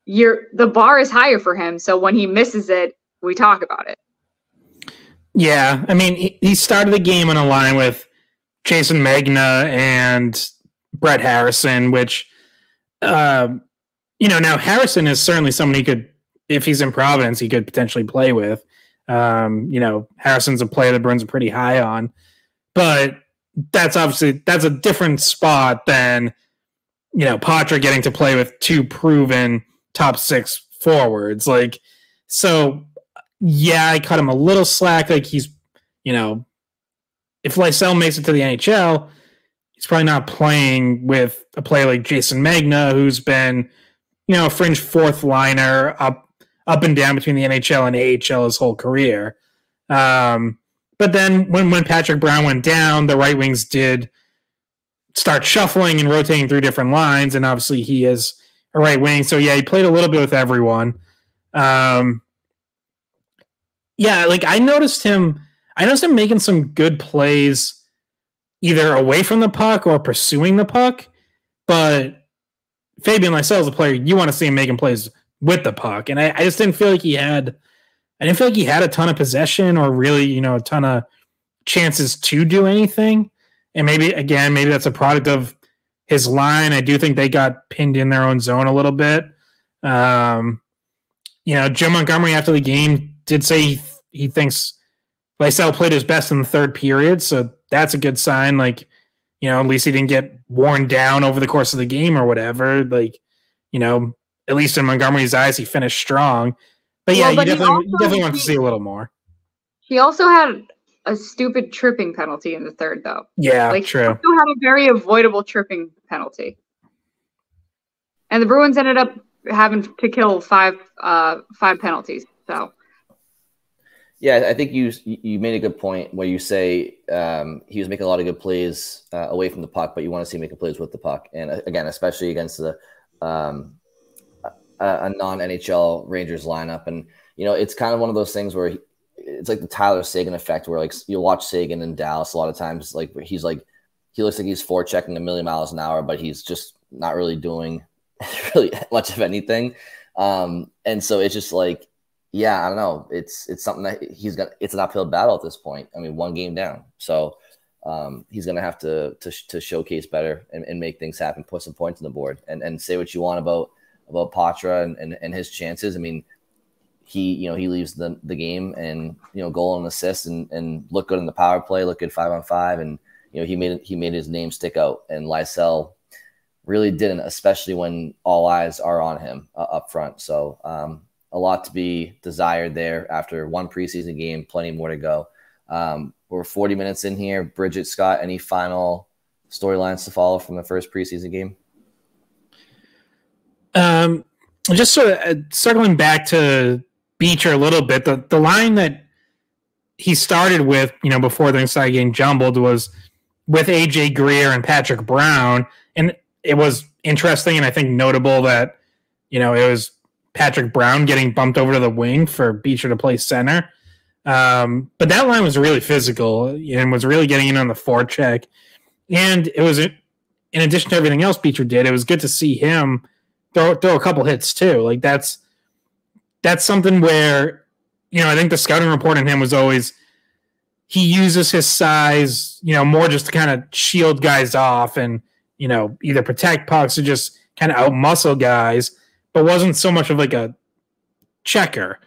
C: you're the bar is higher for him. So when he misses it, we talk about it.
B: Yeah, I mean, he started the game on a line with Jayson Megna and Brett Harrison, which, um, you know, now Harrison is certainly someone he could, if he's in Providence, he could potentially play with. Um, you know, Harrison's a player that Bruins are pretty high on, but that's obviously that's a different spot than you know Poitras getting to play with two proven top six forwards. Like, so yeah, I cut him a little slack. Like he's, you know, if Lysell makes it to the NHL, he's probably not playing with a player like Jayson Megna, who's been, you know, a fringe fourth liner up up and down between the NHL and AHL his whole career. Um, but then when when Patrick Brown went down, the right wings did start shuffling and rotating through different lines, and obviously he is a right wing. So yeah, he played a little bit with everyone. Um, yeah, like I noticed him. I noticed him making some good plays, either away from the puck or pursuing the puck. But Fabian Lysell is a player you want to see him making plays with the puck, and I, I just didn't feel like he had. I didn't feel like he had a ton of possession or really, you know, a ton of chances to do anything. And maybe again, maybe that's a product of his line. I do think they got pinned in their own zone a little bit. Um, you know, Joe Montgomery after the game did say he, he thinks Lysell played his best in the third period, so that's a good sign. Like, you know, at least he didn't get worn down over the course of the game or whatever. Like, you know, at least in Montgomery's eyes, he finished strong. But yeah,
C: Well,
B: you
C: but he
B: definitely, you definitely want to see a little more.
C: He also had a stupid tripping penalty in the third, though.
B: Yeah,
C: Like he
B: true.
C: also had a very avoidable tripping penalty. And the Bruins ended up having to kill five uh five penalties. So
A: Yeah, I think you you made a good point where you say um, he was making a lot of good plays uh, away from the puck, but you want to see him making plays with the puck, and uh, again, especially against the um, a, a non NHL Rangers lineup, and you know it's kind of one of those things where he, it's like the Tyler Seguin effect, where like you'll watch Sagan in Dallas a lot of times, like he's like he looks like he's forechecking a million miles an hour, but he's just not really doing really much of anything, um, and so it's just like yeah, I don't know. It's it's something that he's gonna. It's an uphill battle at this point. I mean, one game down, so um, he's gonna have to to, to showcase better and, and make things happen, put some points on the board, and, and say what you want about about Poitras and, and, and his chances. I mean, he you know he leaves the, the game and you know goal and assist and, and look good in the power play, look good five on five, and you know he made he made his name stick out. And Lysell really didn't, especially when all eyes are on him uh, up front. So. Um, a lot to be desired there after one preseason game, plenty more to go. Um, we're 40 minutes in here. Bridgette Scott, any final storylines to follow from the first preseason game?
B: Um, just sort of uh, circling back to Beecher a little bit, the, the line that he started with, you know, before things started getting jumbled was with AJ Greer and Patrick Brown. And it was interesting and I think notable that, you know, it was Patrick Brown getting bumped over to the wing for Beecher to play center. Um, but that line was really physical and was really getting in on the forecheck. And it was, in addition to everything else Beecher did, it was good to see him throw, throw a couple hits too. Like that's, that's something where, you know, I think the scouting report on him was always he uses his size, you know, more just to kind of shield guys off and, you know, either protect pucks or just kind of outmuscle guys, but wasn't so much of like a checker.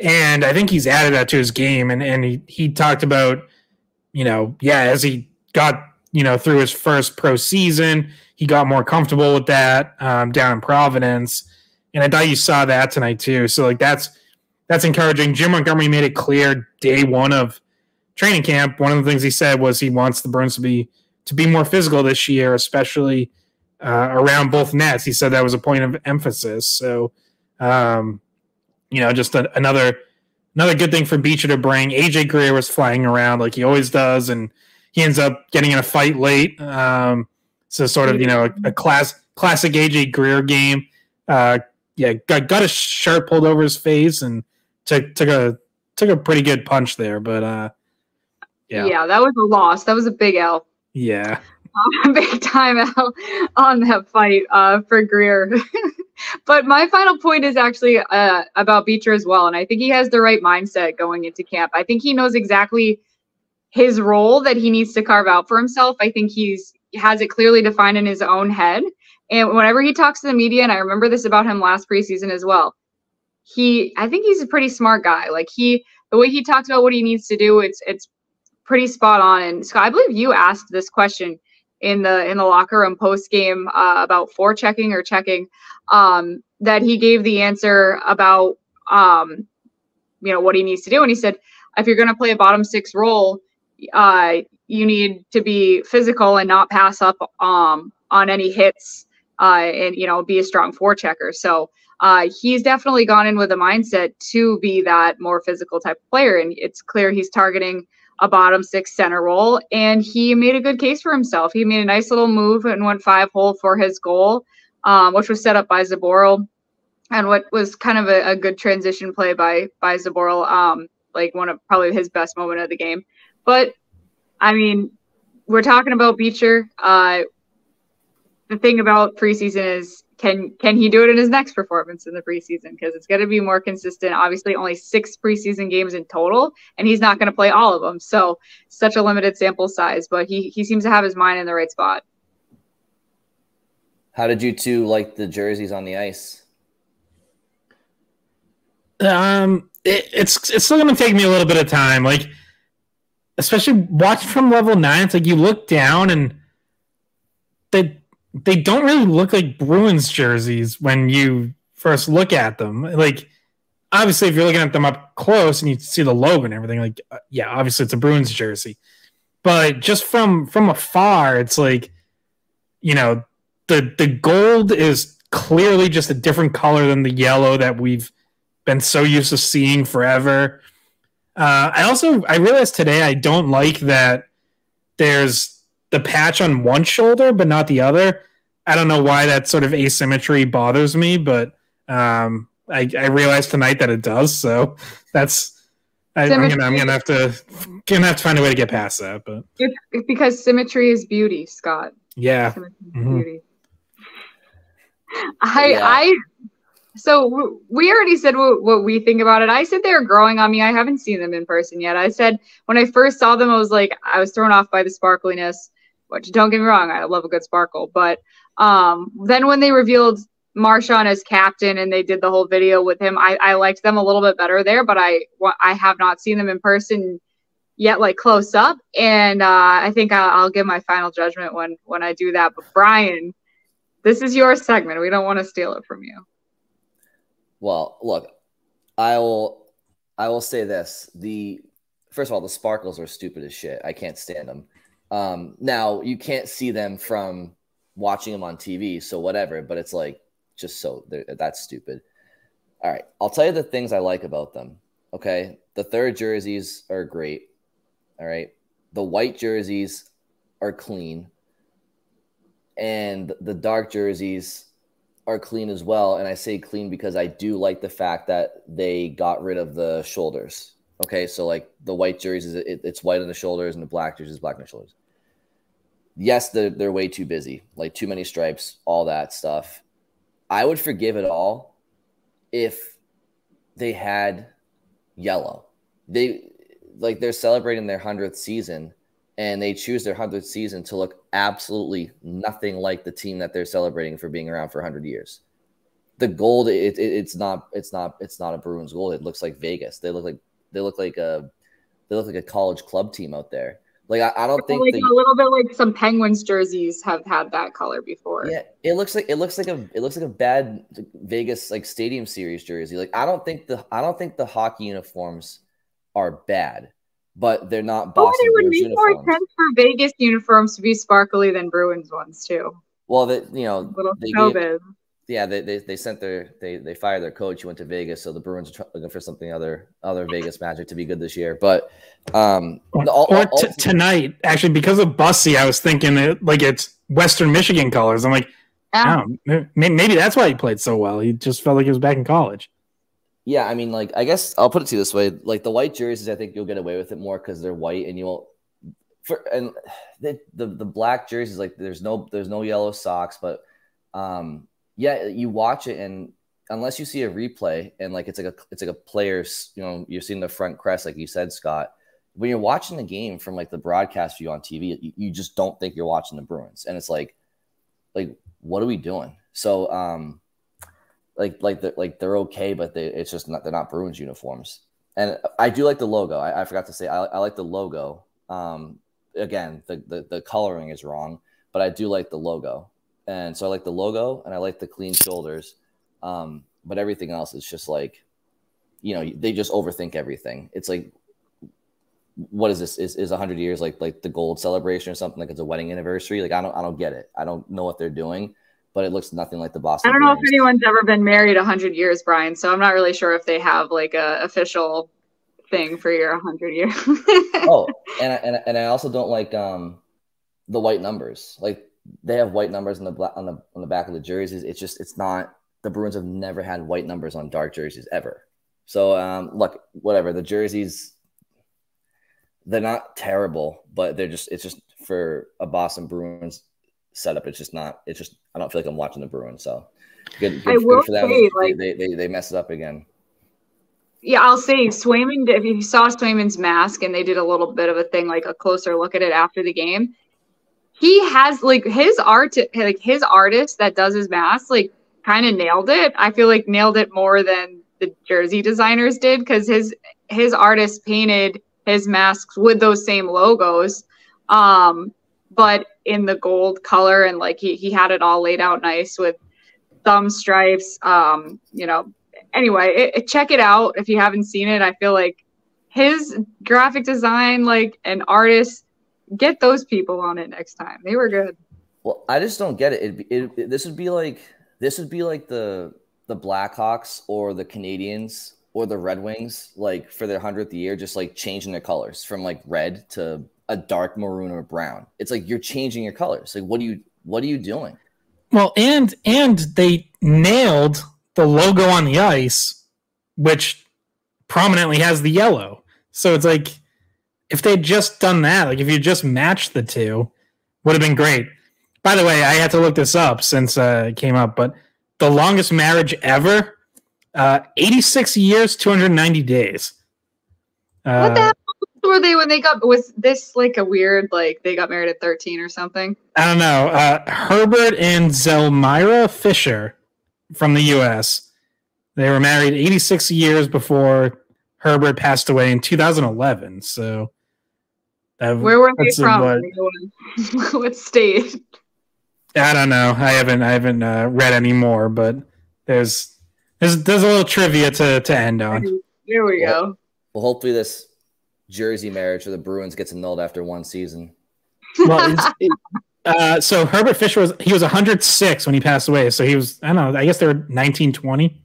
B: And I think he's added that to his game. And, and he, he talked about, you know, yeah, as he got, you know, through his first pro season, he got more comfortable with that um, down in Providence. And I thought you saw that tonight too. So like that's that's encouraging. Jim Montgomery made it clear day one of training camp. One of the things he said was he wants the Bruins to be to be more physical this year, especially uh, around both nets. He said that was a point of emphasis. So, um, you know, just a, another another good thing for Beecher to bring. AJ Greer was flying around like he always does, and he ends up getting in a fight late. Um, so sort of you know a, a class classic AJ Greer game. Uh, yeah, got got a shirt pulled over his face and took took a took a pretty good punch there. But uh,
C: yeah, yeah, that was a loss. That was a big L.
B: Yeah,
C: big time L on that fight uh, for Greer. but my final point is actually uh, about Beecher as well, and I think he has the right mindset going into camp. I think he knows exactly his role that he needs to carve out for himself. I think he's has it clearly defined in his own head. And whenever he talks to the media, and I remember this about him last preseason as well, he I think he's a pretty smart guy. Like he the way he talks about what he needs to do, it's it's pretty spot on. And Scott, I believe you asked this question in the in the locker room post game uh, about for checking or checking. Um, that he gave the answer about um, you know what he needs to do, and he said if you're going to play a bottom six role, uh, you need to be physical and not pass up um, on any hits uh, and you know be a strong forechecker. So uh, he's definitely gone in with a mindset to be that more physical type player, and it's clear he's targeting a bottom six center role, and he made a good case for himself. He made a nice little move and went five hole for his goal, um, which was set up by Zboril, and what was kind of a, a good transition play by by Zboril, um, like one of probably his best moment of the game. But I mean, we're talking about Beecher. Uh, the thing about preseason is can can he do it in his next performance in the preseason? Because it's going to be more consistent. Obviously only six preseason games in total and he's not going to play all of them. So such a limited sample size but he he seems to have his mind in the right spot.
A: How did you two like the jerseys on the ice?
B: Um it, it's it's still going to take me a little bit of time. Like especially watch from level nine it's like you look down and the they don't really look like Bruins jerseys when you first look at them. Like, obviously, if you're looking at them up close and you see the logo and everything, like, uh, yeah, obviously it's a Bruins jersey. But just from from afar, it's like, you know, the the gold is clearly just a different color than the yellow that we've been so used to seeing forever. Uh, I also I realized today I don't like that there's the patch on one shoulder but not the other. I don't know why that sort of asymmetry bothers me, but um, I, I realized tonight that it does. So that's I, am gonna I'm gonna have to gonna have to find a way to get past that. But
C: it's, it's because symmetry is beauty, Scott.
B: Yeah. Mm-hmm. Beauty.
C: I yeah. I so we already said what, what, we think about it. I said they're growing on me. I haven't seen them in person yet. I said when I first saw them, I was like, I was thrown off by the sparkliness which don't get me wrong, I love a good sparkle. But um, then when they revealed Marchand as captain and they did the whole video with him, I, I liked them a little bit better there. But I I have not seen them in person yet, like close up. And uh, I think I'll, I'll give my final judgment when when I do that. But Brian, this is your segment. We don't want to steal it from you.
A: Well, look, I will I will say this. The first of all, the sparkles are stupid as shit. I can't stand them. Um, now you can't see them from watching them on TV, so whatever. But it's like just so that's stupid. All right, I'll tell you the things I like about them. Okay, the third jerseys are great. All right, the white jerseys are clean, and the dark jerseys are clean as well. And I say clean because I do like the fact that they got rid of the shoulders. Okay, so like the white jerseys, it, it's white on the shoulders, and the black jerseys, black on the shoulders. Yes, they're, they're way too busy, like too many stripes, all that stuff. I would forgive it all if they had yellow. They like they're celebrating their hundredth season, and they choose their hundredth season to look absolutely nothing like the team that they're celebrating for being around for hundred years. The gold, it, it, it's not, it's not, it's not a Bruins gold. It looks like Vegas. They look like they look like a they look like a college club team out there. Like I, I don't think
C: like a little bit like some Penguins jerseys have had that color before.
A: Yeah, it looks like it looks like a it looks like a bad Vegas like Stadium Series jersey. Like I don't think the I don't think the hockey uniforms are bad, but they're not Boston oh, it would make more sense
C: for Vegas uniforms to be sparkly than Bruins ones too.
A: Well, that you know, little they gave, yeah, they, they, they sent their they they fired their coach. He went to Vegas, so the Bruins are looking for something other other Vegas magic to be good this year. But um,
B: the, all, or t- tonight, actually, because of Bussi, I was thinking that like it's Western Michigan colors. I'm like, yeah. oh, maybe that's why he played so well. He just felt like he was back in college.
A: Yeah, I mean, like I guess I'll put it to you this way: like the white jerseys, I think you'll get away with it more because they're white, and you won't. For and the, the the black jerseys, like there's no there's no yellow socks, but um yeah, you watch it and unless you see a replay and like it's like a it's like a player's, you know, you're seeing the front crest, like you said, Scott. When you're watching the game from like the broadcast view on TV, you, you just don't think you're watching the Bruins, and it's like, like what are we doing? So, um, like like they're, like they're okay, but they it's just not they're not Bruins uniforms. And I do like the logo. I, I forgot to say I, I like the logo. Um, again, the, the the coloring is wrong, but I do like the logo and so I like the logo and I like the clean shoulders. Um, but everything else is just like, you know, they just overthink everything. It's like, what is this? Is is hundred years like like the gold celebration or something? Like it's a wedding anniversary? Like I don't I don't get it. I don't know what they're doing, but it looks nothing like the Boston.
C: I don't know if anyone's ever been married hundred years, Brian. So I'm not really sure if they have like a official thing for your hundred years.
A: oh, and I, and and I also don't like um the white numbers. Like they have white numbers on the black on the on the back of the jerseys. It's just it's not the Bruins have never had white numbers on dark jerseys ever. So um, look, whatever the jerseys, they're not terrible, but they're just it's just for a Boston Bruins setup. It's just not. It's just I don't feel like I'm watching the Bruins. So good, good, good for them. Say, like, they, they they mess it up again.
C: Yeah, I'll say Swayman. If you saw Swayman's mask, and they did a little bit of a thing, like a closer look at it after the game, he has like his art like his artist that does his mask like kind of nailed it. I feel like nailed it more than the jersey designers did because his his artist painted his masks with those same logos um but in the gold color and like he, he had it all laid out nice with thumb stripes um you know. Anyway it, it, check it out if you haven't seen it. I feel like his graphic design like an artist get those people on it next time. They were good.
A: Well, I just don't get it. It, it, it. This would be like this would be like the the Blackhawks or the Canadiens or the Red Wings, like for their hundredth year, just like changing their colors from like red to a dark maroon or brown. It's like you're changing your colors. Like, what are you what are you doing?
B: Well, and and they nailed the logo on the ice, which prominently has the yellow. So it's like if they'd just done that, like if you just matched the two, would have been great. By the way, I had to look this up since uh, it came up, but the longest marriage ever, uh, 86 years, 290 days.
C: Uh, what the hell were they when they got, was this like a weird, like they got married at 13 or something?
B: I don't know. Uh, Herbert and Zelmira Fisher from the U.S. They were married 86 years before Herbert passed away in 2011. So
C: where were they from? What, what state?
B: I don't know. I haven't I haven't uh, read any more, but there's there's there's a little trivia to to end on.
C: There we
A: well,
C: go.
A: Well, hopefully this Jersey marriage for the Bruins gets annulled after one season.
B: Well, it's, it, Uh, so Herbert Fisher was he was 106 when he passed away. So he was I don't know. I guess they were 1920.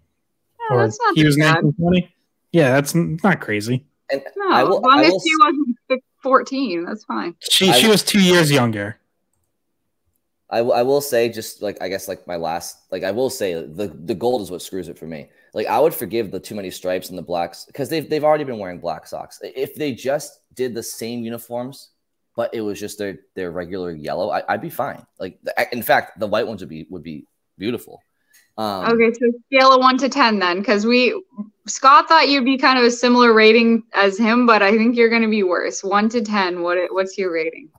C: Yeah, that's not
B: he was
C: bad.
B: 1920. Yeah, that's not crazy.
A: And
C: No,
A: I will,
C: as long
A: I
C: as
A: will,
C: she wasn't six- 14, that's fine.
B: She
A: I-
B: she was two years younger.
A: I, will- I will say just like I guess like my last like I will say the the gold is what screws it for me. Like I would forgive the too many stripes and the blacks because they've they've already been wearing black socks. If they just did the same uniforms, but it was just their their regular yellow, I, I'd be fine. Like I- in fact, the white ones would be would be beautiful. Um,
C: Okay, so scale of one to ten then, because we Scott thought you'd be kind of a similar rating as him, but I think you're going to be worse. One to ten, what what's your rating?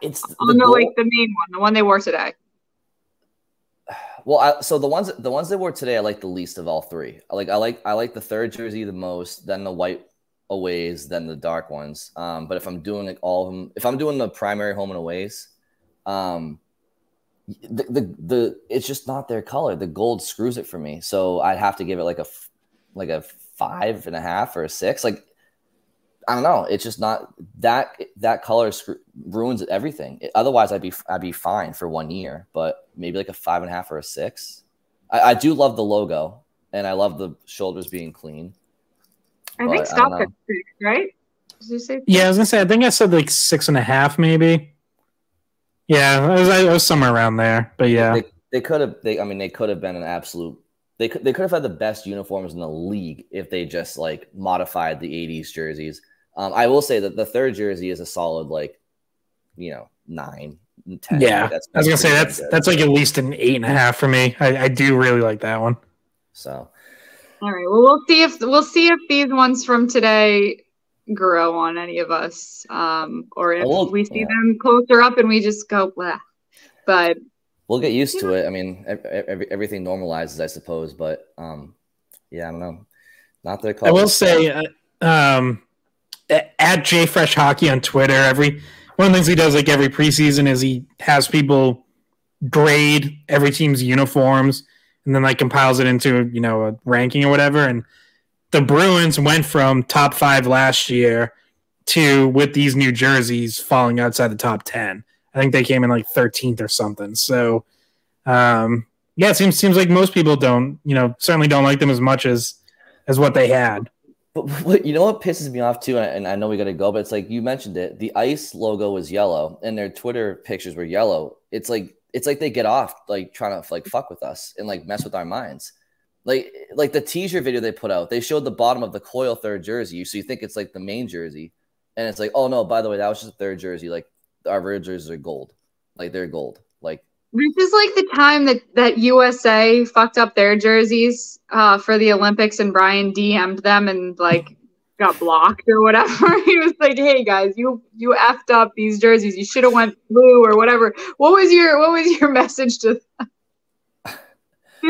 A: It's the
C: On the
A: gold-
C: like the main one, the one they wore today.
A: Well, I, so the ones the ones they wore today, I like the least of all three. I like I like I like the third jersey the most, then the white aways, then the dark ones. Um, but if I'm doing like all of them, if I'm doing the primary home and aways, um, the, the the it's just not their color. The gold screws it for me, so I'd have to give it like a like a five and a half or a six. Like I don't know. It's just not that that color screw, ruins everything. Otherwise, I'd be I'd be fine for one year, but maybe like a five and a half or a six. I, I do love the logo, and I love the shoulders being clean.
C: I
A: But
C: think Scott
A: don't
C: picked six, right? Did you say?
B: Yeah, I was gonna say I think I said like six and a half, maybe. Yeah, it was, I was somewhere around there, but yeah,
A: They, they could have. They I mean, they could have been an absolute. They could they could have had the best uniforms in the league if they just like modified the '80s jerseys. Um, I will say that the third jersey is a solid like, you know, nine, 10.
B: yeah.
A: That's,
B: I was gonna say that's
A: good.
B: that's like at least an eight and a half for me. I, I do really like that one.
A: so.
C: All right. Well, we'll see if we'll see if these ones from today grow on any of us, um, or if
A: Well,
C: we see
A: yeah.
C: them closer up and we just go, Bleh. but
A: We'll get used to it. I mean, ev- ev- everything normalizes, I suppose. But um, yeah, I don't know. Not that
B: I
A: colors.
B: will say, uh, um, a- at JFresh Hockey on Twitter, every one of the things he does like every preseason is he has people grade every team's uniforms and then like compiles it into you know a ranking or whatever. And the Bruins went from top five last year to with these new jerseys falling outside the top ten. I think they came in like 13th or something. So, um, yeah, it seems seems like most people don't, you know, certainly don't like them as much as as what they had.
A: But you know what pisses me off too, and I, and I know we got to go, but it's like you mentioned it. The ice logo was yellow, and their Twitter pictures were yellow. It's like it's like they get off like trying to like fuck with us and like mess with our minds. Like like the teaser video they put out, they showed the bottom of the coil third jersey, so you think it's like the main jersey, and it's like, oh no, by the way, that was just a third jersey. Like our real jerseys are gold, like they're gold. Like
C: this is like the time that that USA fucked up their jerseys uh, for the Olympics, and Brian DM'd them and like got blocked or whatever. he was like, "Hey guys, you you effed up these jerseys. You should have went blue or whatever." What was your what was your message to? Because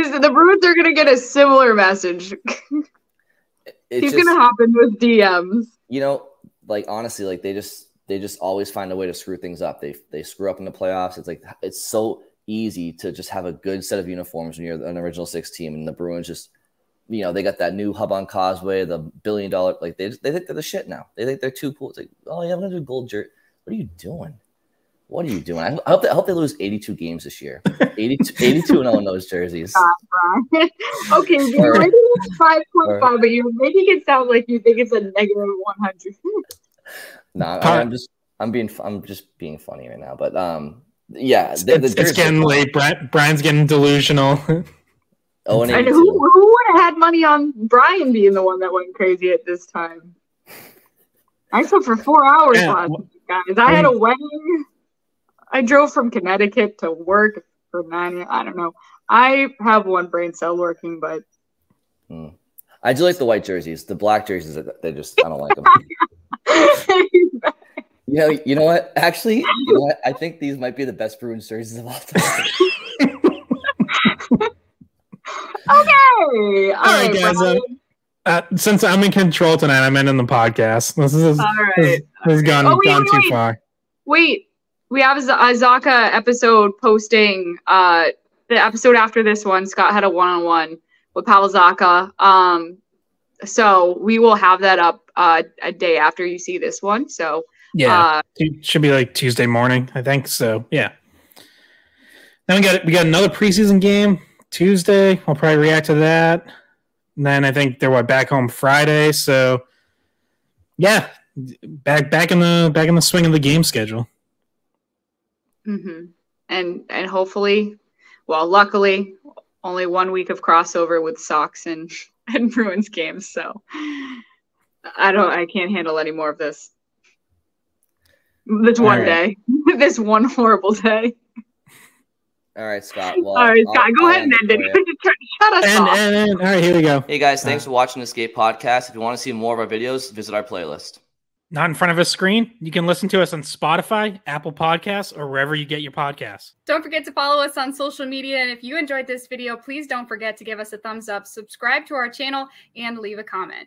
C: the Bruins are gonna get a similar message.
A: It's
C: He's
A: just,
C: gonna happen with DMs.
A: you know, like honestly, like they just they just always find a way to screw things up. They they screw up in the playoffs. It's like it's so easy to just have a good set of uniforms when you're an original six team, and the Bruins just, you know, they got that new hub on Causeway, the billion dollar, like they they think they're the shit now. They think they're too cool. It's like, oh yeah, I'm gonna do gold jersey. What are you doing? What are you doing? I I hope they, I hope they lose 82 games this year. 82, 82 and 0 in those jerseys.
C: Brian. okay, you're rating it five point five, but you're making it sound like you think it's a negative one hundred.
A: No, I,
B: Part-
A: I'm just I'm being I'm just being funny right now. But um, yeah, the, the
B: it's, it's getting late. Brian, Brian's getting delusional.
A: Oh, and
C: And
A: 82.
C: who, who would have had money on Brian being the one that went crazy at this time? I slept for four hours
B: Yeah,
C: last
B: well-
C: week, guys. I had a wedding. I drove from Connecticut to work for nine. I don't know. I have one brain cell working, but
A: I do like the white jerseys. The black jerseys, they just I don't like them. You know, you know what? Actually, you know what? I think these might be the best Bruins jerseys of all time.
C: okay. All
B: right,
C: right,
B: guys,
C: Brian.
B: um, Uh, since I'm in control tonight, I'm ending the podcast. This is
C: All
B: this,
C: right.
B: this has gone,
C: Oh, wait,
B: gone
C: wait,
B: too
C: wait.
B: far.
C: Wait, we have a Z- a Zacha episode posting. Uh, the episode after this one, Scott had a one-on-one with Pavel Zacha. Um, so we will have that up uh, a day after you see this one. So
B: Yeah,
C: uh,
B: it should be like Tuesday morning, I think. So yeah, Then we got we got another preseason game Tuesday. We'll probably react to that. And then I think they're what back home Friday. So yeah, back back in the back in the swing of the game schedule.
C: Mm-hmm. And and hopefully, well, luckily, only one week of crossover with Sox and and Bruins games. So I don't, I can't handle any more of this. This one right. day, this one horrible day.
A: All right, Scott.
C: Well, all right, Scott, I'll, go I'll ahead and end it. Shut us
B: and,
C: off.
B: And, and, all right, here we go.
A: Hey guys, thanks for watching the Skate Podcast. If you want to see more of our videos, visit our playlist
B: not in front of a screen, you can listen to us on Spotify, Apple Podcasts, or wherever you get your podcasts.
D: Don't forget to follow us on social media. And if you enjoyed this video, please don't forget to give us a thumbs up, subscribe to our channel, and leave a comment.